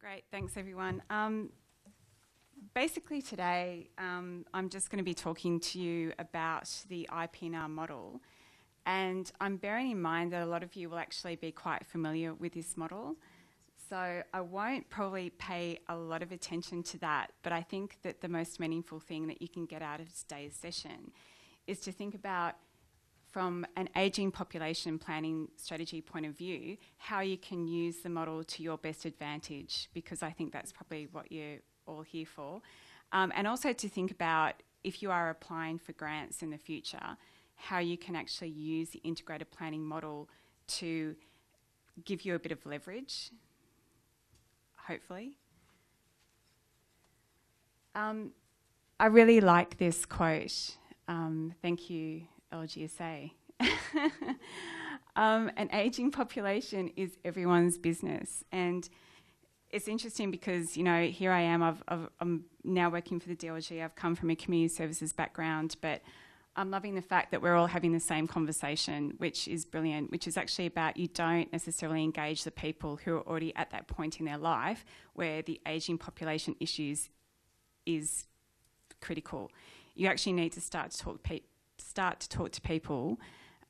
Great, thanks everyone. Um, basically today, um, I'm just going to be talking to you about the IP&R model. And I'm bearing in mind that a lot of you will actually be quite familiar with this model. So I won't probably pay a lot of attention to that, but I think that the most meaningful thing that you can get out of today's session is to think about from an ageing population planning strategy point of view, how you can use the model to your best advantage, because I think that's probably what you're all here for. Um, and also to think about if you are applying for grants in the future, how you can actually use the integrated planning model to give you a bit of leverage, hopefully. Um, I really like this quote. Um, thank you, LGSA. um, an ageing population is everyone's business. And it's interesting because, you know, here I am, I've, i am now working for the DLG, I've come from a community services background, but I'm loving the fact that we're all having the same conversation, which is brilliant, which is actually about you don't necessarily engage the people who are already at that point in their life where the ageing population issues is critical. You actually need to start to talk start to talk to people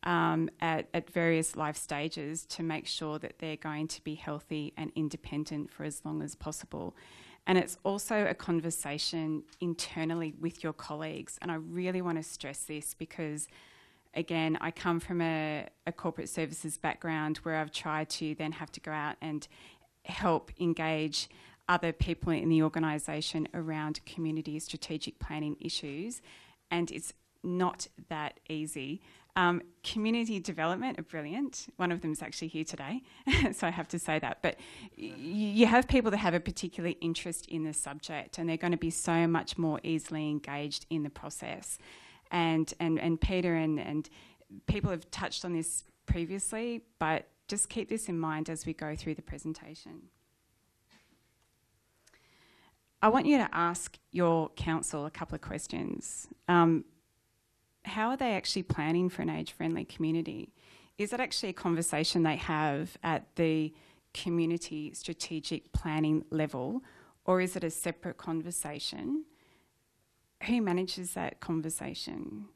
um, at, at various life stages to make sure that they're going to be healthy and independent for as long as possible. And it's also a conversation internally with your colleagues. And I really want to stress this because, again, I come from a, a corporate services background where I've tried to then have to go out and help engage other people in the organisation around community strategic planning issues. And it's not that easy. Um, community development are brilliant. One of them is actually here today, so I have to say that. But you have people that have a particular interest in the subject, and they're going to be so much more easily engaged in the process. And and and Peter and and people have touched on this previously, but just keep this in mind as we go through the presentation. I want you to ask your council a couple of questions. Um, how are they actually planning for an age friendly community? Is that actually a conversation they have at the community strategic planning level, or is it a separate conversation? Who manages that conversation?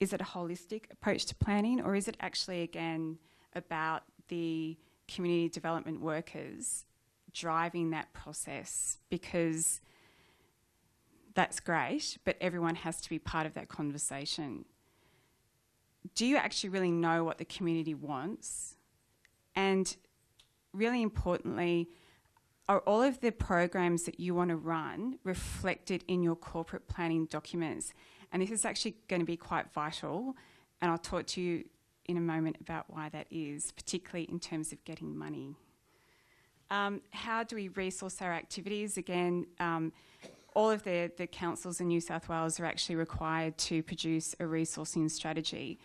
Is it a holistic approach to planning, or is it actually again about the community development workers driving that process? Because that's great, but everyone has to be part of that conversation. Do you actually really know what the community wants? And really importantly, are all of the programs that you want to run reflected in your corporate planning documents? And this is actually going to be quite vital, and I'll talk to you in a moment about why that is, particularly in terms of getting money. Um, how do we resource our activities? Again, um, all of the, the councils in New South Wales are actually required to produce a resourcing strategy.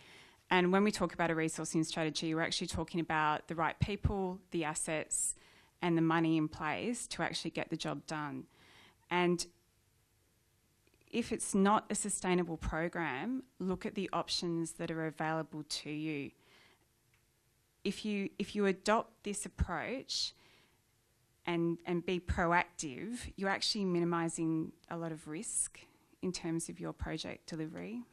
And when we talk about a resourcing strategy, we're actually talking about the right people, the assets, and the money in place to actually get the job done. And if it's not a sustainable program, look at the options that are available to you. If you, if you adopt this approach, and, and be proactive, you're actually minimising a lot of risk in terms of your project delivery.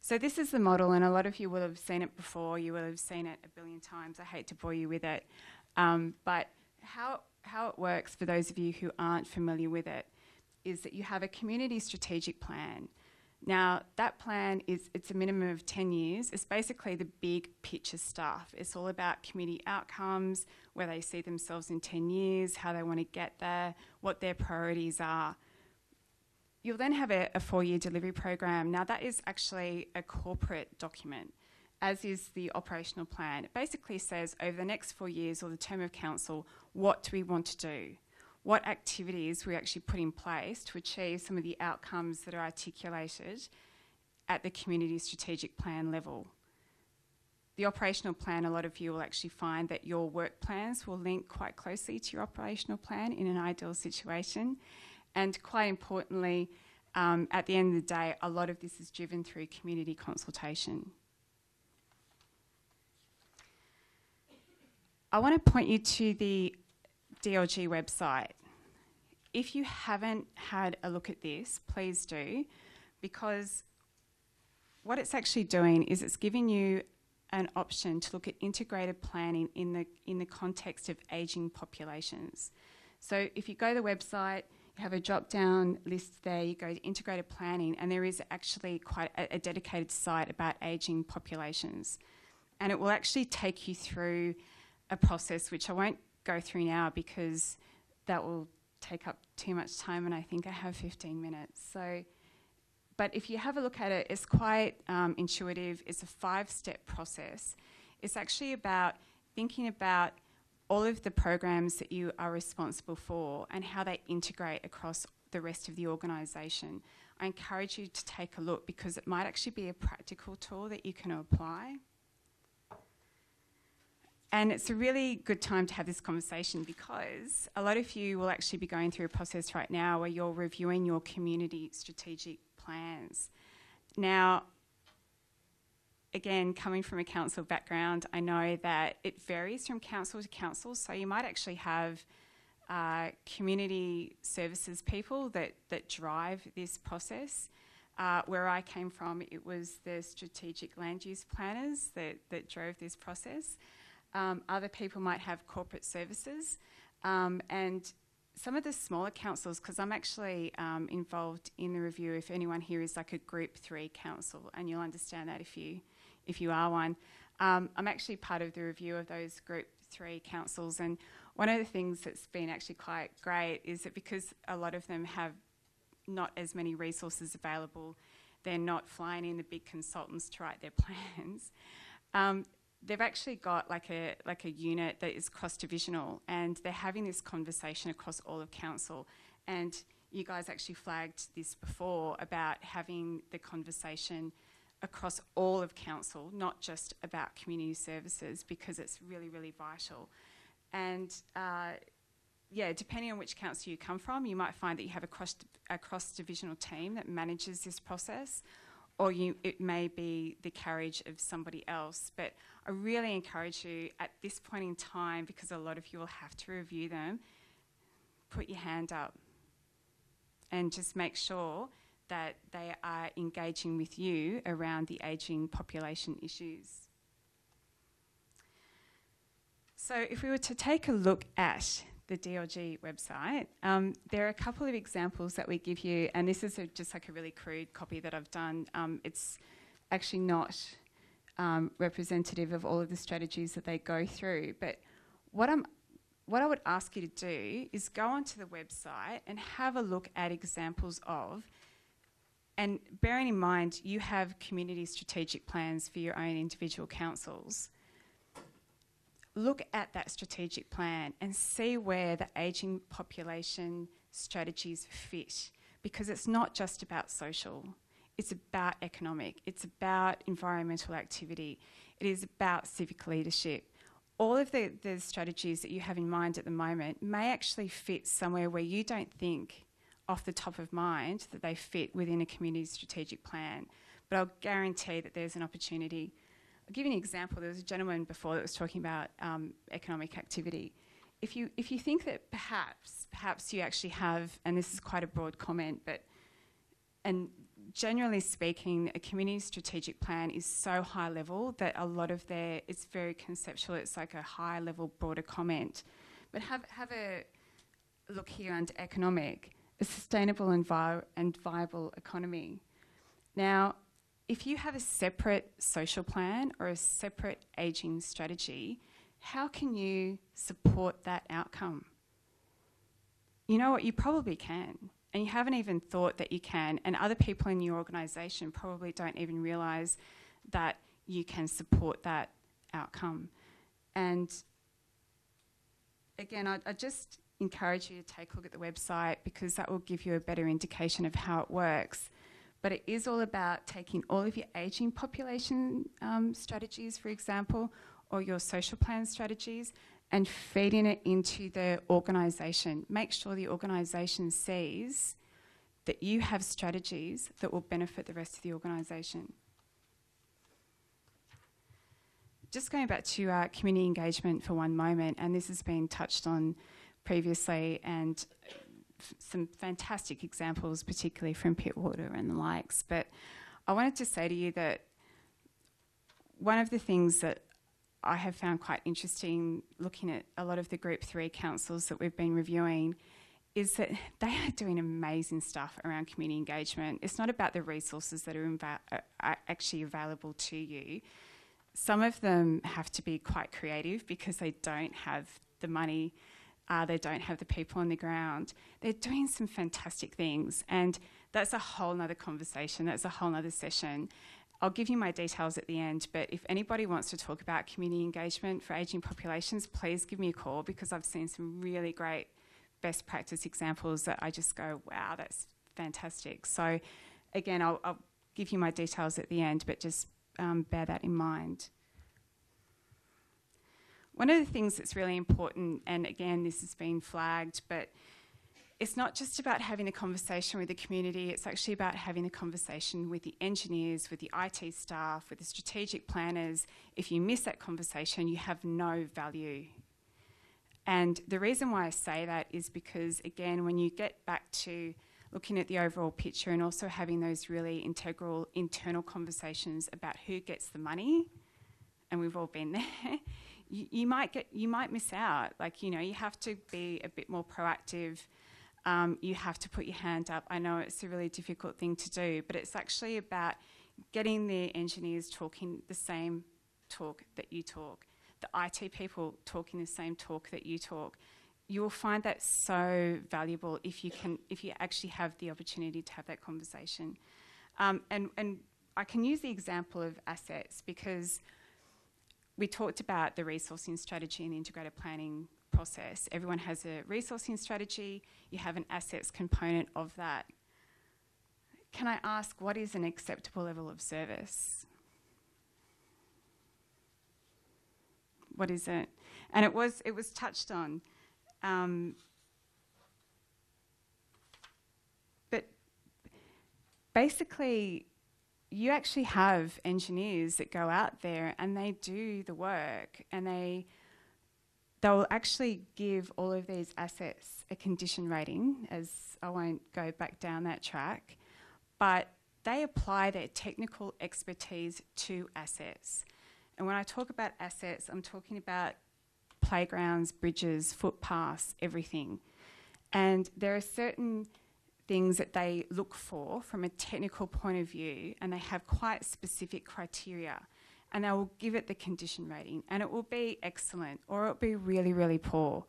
So this is the model, and a lot of you will have seen it before. You will have seen it a billion times. I hate to bore you with it, um, but how how it works for those of you who aren't familiar with it is that you have a community strategic plan. Now that plan is it's a minimum of 10 years. It's basically the big picture stuff. It's all about community outcomes, where they see themselves in 10 years, how they want to get there, what their priorities are. You'll then have a, a four year delivery program. Now, that is actually a corporate document, as is the operational plan. It basically says over the next four years or the term of council, what do we want to do? What activities we actually put in place to achieve some of the outcomes that are articulated at the community strategic plan level the operational plan, a lot of you will actually find that your work plans will link quite closely to your operational plan in an ideal situation. And quite importantly, um, at the end of the day, a lot of this is driven through community consultation. I want to point you to the DLG website. If you haven't had a look at this, please do, because what it's actually doing is it's giving you an option to look at integrated planning in the in the context of aging populations. So if you go to the website, you have a drop down list there, you go to integrated planning, and there is actually quite a, a dedicated site about aging populations. And it will actually take you through a process which I won't go through now because that will take up too much time, and I think I have 15 minutes. So but if you have a look at it, it's quite um, intuitive. It's a five step process. It's actually about thinking about all of the programs that you are responsible for and how they integrate across the rest of the organisation. I encourage you to take a look because it might actually be a practical tool that you can apply. And it's a really good time to have this conversation because a lot of you will actually be going through a process right now where you're reviewing your community strategic plans. Now, again, coming from a council background, I know that it varies from council to council. So you might actually have uh, community services people that, that drive this process. Uh, where I came from, it was the strategic land use planners that, that drove this process. Um, other people might have corporate services. Um, and some of the smaller councils, because I'm actually um, involved in the review. If anyone here is like a Group Three council, and you'll understand that if you if you are one, um, I'm actually part of the review of those Group Three councils. And one of the things that's been actually quite great is that because a lot of them have not as many resources available, they're not flying in the big consultants to write their plans. Um, they've actually got like a like a unit that is cross divisional, and they're having this conversation across all of council. And you guys actually flagged this before about having the conversation across all of council, not just about community services, because it's really really vital. And uh, yeah, depending on which council you come from, you might find that you have a cross a cross divisional team that manages this process or you, it may be the carriage of somebody else. But I really encourage you at this point in time, because a lot of you will have to review them, put your hand up and just make sure that they are engaging with you around the ageing population issues. So, if we were to take a look at the DLG website, um, there are a couple of examples that we give you, and this is a, just like a really crude copy that I've done. Um, it's actually not um, representative of all of the strategies that they go through, but what I'm what I would ask you to do is go onto the website and have a look at examples of, and bearing in mind you have community strategic plans for your own individual councils look at that strategic plan and see where the ageing population strategies fit because it's not just about social, it's about economic, it's about environmental activity, it is about civic leadership. All of the, the strategies that you have in mind at the moment may actually fit somewhere where you don't think off the top of mind that they fit within a community strategic plan. But I'll guarantee that there's an opportunity I'll give you an example. There was a gentleman before that was talking about um, economic activity. If you if you think that perhaps perhaps you actually have, and this is quite a broad comment, but and generally speaking, a community strategic plan is so high level that a lot of their it's very conceptual. It's like a high level, broader comment. But have have a look here under economic, a sustainable and, vi- and viable economy. Now, if you have a separate social plan or a separate ageing strategy, how can you support that outcome? You know what, you probably can, and you haven't even thought that you can, and other people in your organisation probably don't even realise that you can support that outcome. And again, I, I just encourage you to take a look at the website because that will give you a better indication of how it works but it is all about taking all of your ageing population um, strategies, for example, or your social plan strategies, and feeding it into the organisation. Make sure the organisation sees that you have strategies that will benefit the rest of the organisation. Just going back to uh, community engagement for one moment, and this has been touched on previously, and some fantastic examples, particularly from Pittwater and the likes. But I wanted to say to you that one of the things that I have found quite interesting looking at a lot of the Group 3 councils that we've been reviewing is that they are doing amazing stuff around community engagement. It's not about the resources that are, are uh, actually available to you. Some of them have to be quite creative because they don't have the money, uh, they don't have the people on the ground. They're doing some fantastic things, and that's a whole nother conversation. That's a whole nother session. I'll give you my details at the end, but if anybody wants to talk about community engagement for ageing populations, please give me a call because I've seen some really great best practice examples that I just go, wow, that's fantastic. So, again, I'll, I'll give you my details at the end, but just um, bear that in mind. One of the things that's really important, and again, this has been flagged, but it's not just about having a conversation with the community, it's actually about having a conversation with the engineers, with the IT staff, with the strategic planners. If you miss that conversation, you have no value. And the reason why I say that is because, again, when you get back to looking at the overall picture and also having those really integral internal conversations about who gets the money, and we've all been there, you, you might get you might miss out. Like you know, you have to be a bit more proactive um, you have to put your hand up. I know it's a really difficult thing to do, but it's actually about getting the engineers talking the same talk that you talk, the IT people talking the same talk that you talk. You will find that so valuable if you can, if you actually have the opportunity to have that conversation. Um, and and I can use the example of assets because we talked about the resourcing strategy and the integrated planning process. Everyone has a resourcing strategy, you have an assets component of that. Can I ask what is an acceptable level of service? What is it? And it was it was touched on. Um, but basically, you actually have engineers that go out there and they do the work and they they'll actually give all of these assets a condition rating, as I won't go back down that track, but they apply their technical expertise to assets. And when I talk about assets, I'm talking about playgrounds, bridges, footpaths, everything. And there are certain things that they look for from a technical point of view, and they have quite specific criteria and they will give it the condition rating, and it will be excellent or it will be really, really poor.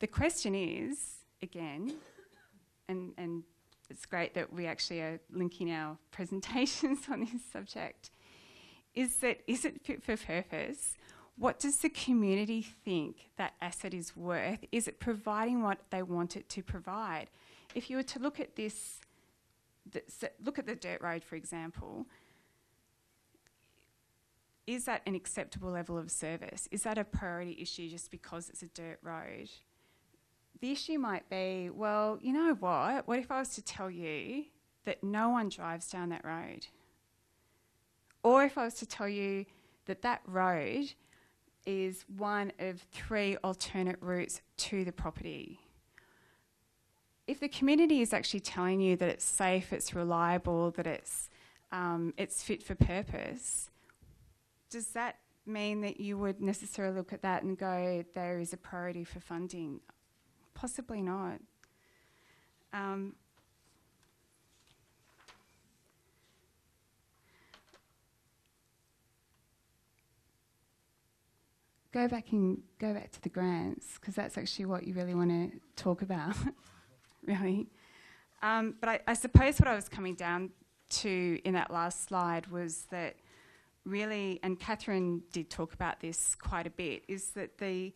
The question is, again, and, and it's great that we actually are linking our presentations on this subject, is that is it fit for purpose? What does the community think that asset is worth? Is it providing what they want it to provide? If you were to look at this, look at the dirt road, for example, is that an acceptable level of service? Is that a priority issue just because it's a dirt road? The issue might be, well, you know what? What if I was to tell you that no one drives down that road? Or if I was to tell you that that road is one of three alternate routes to the property. If the community is actually telling you that it's safe, it's reliable, that it's um, it's fit for purpose, does that mean that you would necessarily look at that and go, there is a priority for funding? Possibly not. Um, go back and go back to the grants because that's actually what you really want to talk about, really. Um, but I, I suppose what I was coming down to in that last slide was that really, and Catherine did talk about this quite a bit, is that the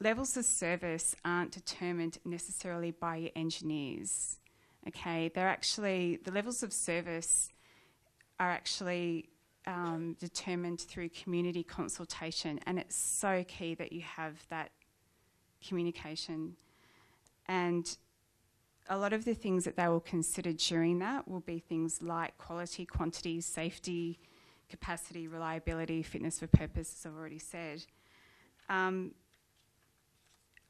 levels of service aren't determined necessarily by your engineers. Okay, they're actually, the levels of service are actually um, determined through community consultation, and it's so key that you have that communication. And a lot of the things that they will consider during that will be things like quality, quantity, safety, capacity, reliability, fitness for purpose, as I've already said. Um,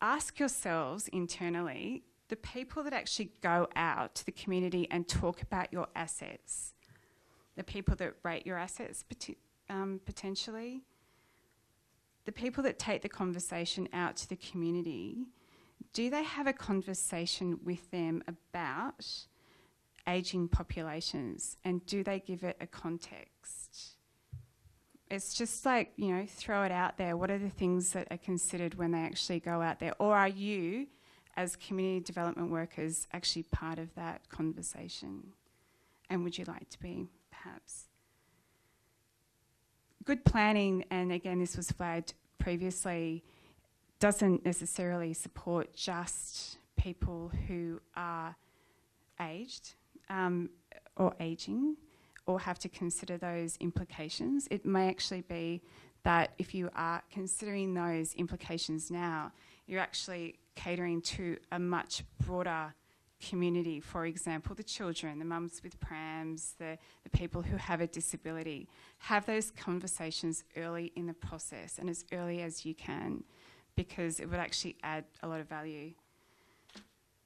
ask yourselves internally the people that actually go out to the community and talk about your assets, the people that rate your assets um, potentially, the people that take the conversation out to the community, do they have a conversation with them about ageing populations and do they give it a context? It's just like, you know, throw it out there. What are the things that are considered when they actually go out there? Or are you, as community development workers, actually part of that conversation? And would you like to be, perhaps? Good planning, and again, this was flagged previously, doesn't necessarily support just people who are aged um, or aging or have to consider those implications. It may actually be that if you are considering those implications now, you're actually catering to a much broader community. For example, the children, the mums with prams, the, the people who have a disability. Have those conversations early in the process and as early as you can because it would actually add a lot of value.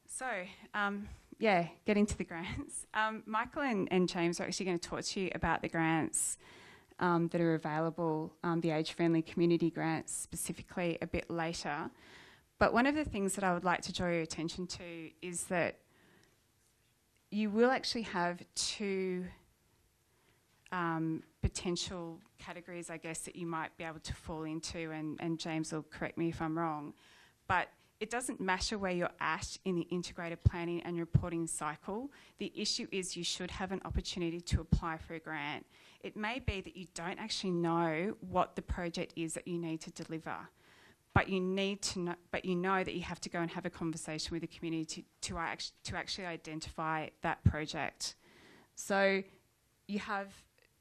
So, um, yeah, getting to the grants. Um, Michael and, and, James are actually going to talk to you about the grants um, that are available, um, the age friendly community grants specifically, a bit later. But one of the things that I would like to draw your attention to is that you will actually have two um, potential categories, I guess, that you might be able to fall into, and, and James will correct me if I'm wrong. But it doesn't matter where you're at in the integrated planning and reporting cycle. The issue is you should have an opportunity to apply for a grant. It may be that you don't actually know what the project is that you need to deliver, but you need to know, but you know that you have to go and have a conversation with the community to, to, act, to actually identify that project. So you have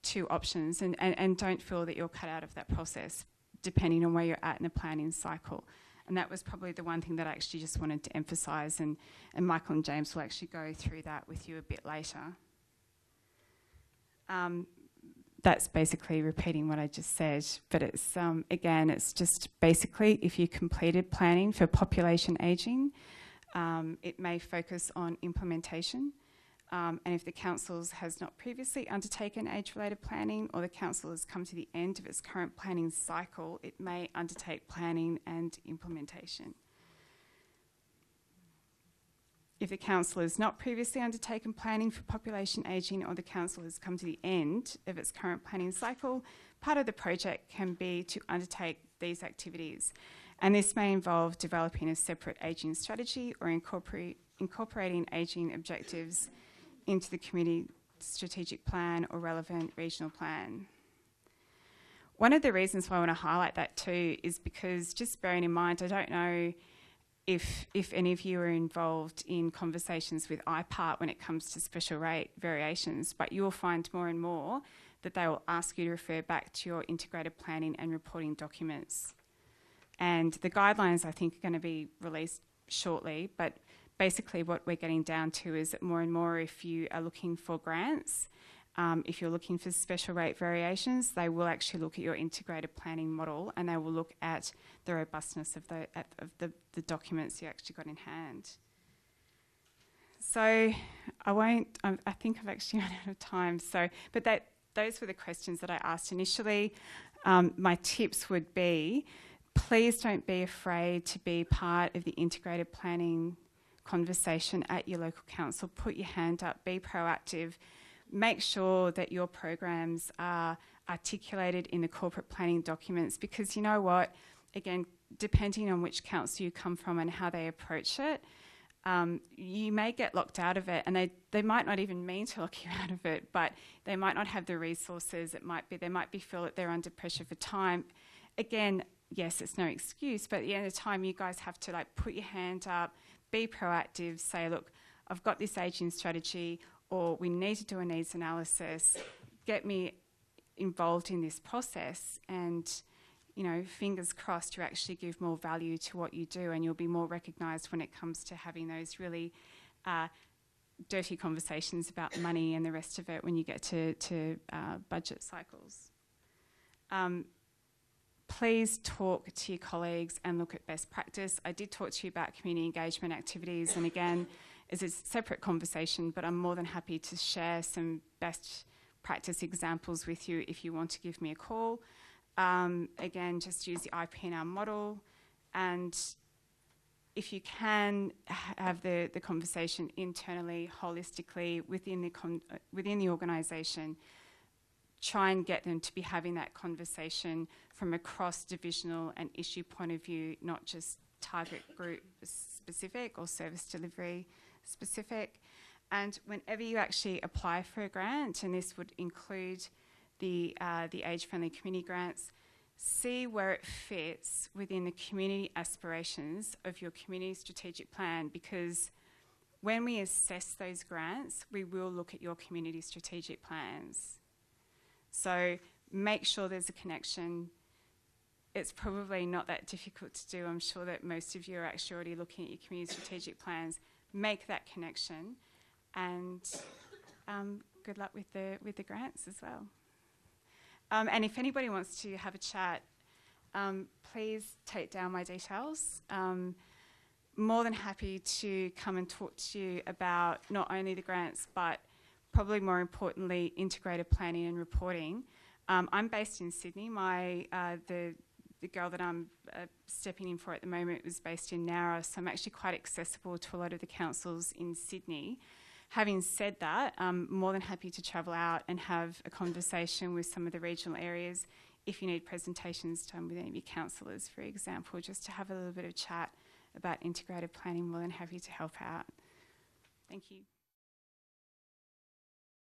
two options and, and, and don't feel that you're cut out of that process depending on where you're at in the planning cycle. And that was probably the one thing that I actually just wanted to emphasise, and, and Michael and James will actually go through that with you a bit later. Um, that's basically repeating what I just said, but it's um, again, it's just basically if you completed planning for population ageing, um, it may focus on implementation. Um, and if the council has not previously undertaken age-related planning or the council has come to the end of its current planning cycle, it may undertake planning and implementation. If the council has not previously undertaken planning for population ageing or the council has come to the end of its current planning cycle, part of the project can be to undertake these activities. And this may involve developing a separate ageing strategy or incorporate, incorporating ageing objectives into the community strategic plan or relevant regional plan. One of the reasons why I want to highlight that too is because just bearing in mind, I don't know if if any of you are involved in conversations with IPART when it comes to special rate variations, but you will find more and more that they will ask you to refer back to your integrated planning and reporting documents. And the guidelines I think are going to be released shortly, but basically what we're getting down to is that more and more if you are looking for grants, um, if you're looking for special rate variations, they will actually look at your integrated planning model and they will look at the robustness of the, of the, the documents you actually got in hand. So I won't, um, I think I've actually run out of time. So, but that, those were the questions that I asked initially. Um, my tips would be, please don't be afraid to be part of the integrated planning conversation at your local council. Put your hand up, be proactive, make sure that your programs are articulated in the corporate planning documents because you know what, again, depending on which council you come from and how they approach it, um, you may get locked out of it and they, they might not even mean to lock you out of it, but they might not have the resources. It might be, they might be feel that they're under pressure for time. Again, yes, it's no excuse, but at the end of the time, you guys have to like put your hand up, be proactive, say, look, I've got this ageing strategy, or we need to do a needs analysis, get me involved in this process, and you know, fingers crossed, you actually give more value to what you do, and you'll be more recognised when it comes to having those really uh, dirty conversations about money and the rest of it when you get to, to uh, budget cycles. Um, please talk to your colleagues and look at best practice. I did talk to you about community engagement activities, and again, it's a separate conversation, but I'm more than happy to share some best practice examples with you if you want to give me a call. Um, again, just use the IP&R model, and if you can have the, the conversation internally, holistically within the within the organisation, try and get them to be having that conversation from a cross-divisional and issue point of view, not just target group specific or service delivery specific. And whenever you actually apply for a grant, and this would include the, uh, the age-friendly community grants, see where it fits within the community aspirations of your community strategic plan because when we assess those grants, we will look at your community strategic plans. So make sure there's a connection. It's probably not that difficult to do. I'm sure that most of you are actually already looking at your community strategic plans. Make that connection, and um, good luck with the with the grants as well. Um, and if anybody wants to have a chat, um, please take down my details. Um, more than happy to come and talk to you about not only the grants but probably more importantly, integrated planning and reporting. Um, I'm based in Sydney. My uh, the the girl that I'm uh, stepping in for at the moment was based in Nowra, so I'm actually quite accessible to a lot of the councils in Sydney. Having said that, I'm more than happy to travel out and have a conversation with some of the regional areas if you need presentations done with any of your councillors, for example, just to have a little bit of chat about integrated planning, more than happy to help out. Thank you.